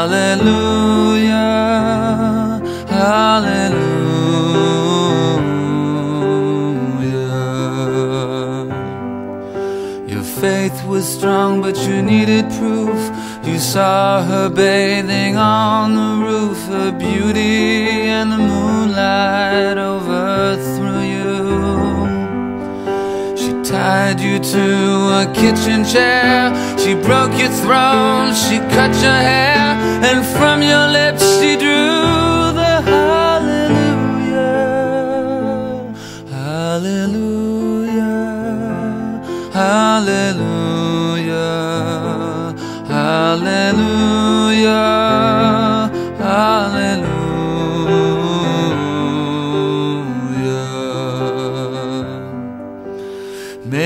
hallelujah, hallelujah. Your faith was strong, but you needed proof. You saw her bathing on the roof, her beauty and the moonlight oh, tied you to a kitchen chair, she broke your throne, she cut your hair, and from your lips she drew the hallelujah, hallelujah, hallelujah, hallelujah,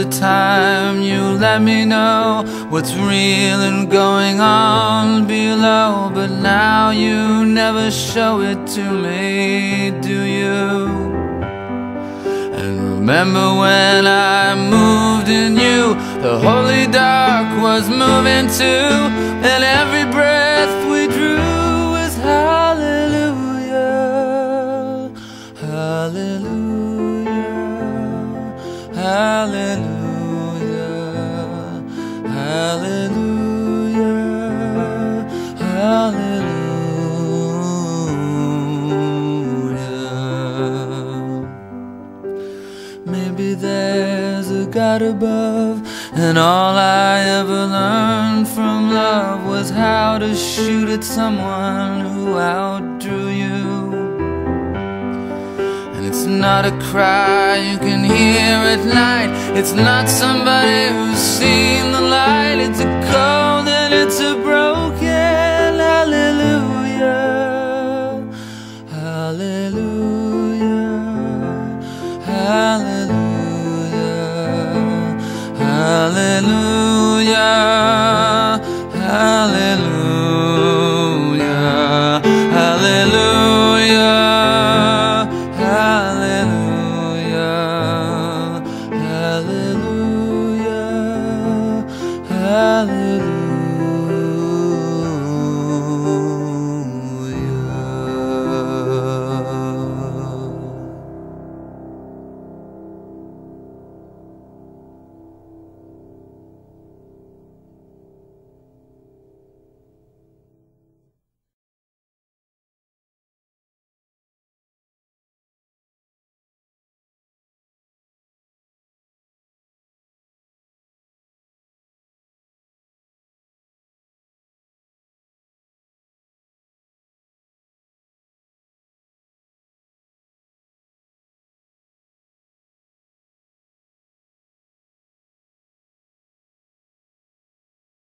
A time you let me know what's real and going on below, but now you never show it to me, do you? And remember when I moved in you, the holy dark was moving too, and every breath hallelujah, hallelujah, hallelujah. Maybe there's a God above, and all I ever learned from love was how to shoot at someone who outdrew not a cry you can hear at night, it's not somebody who's seen the light, it's a cold and it's a broken hallelujah.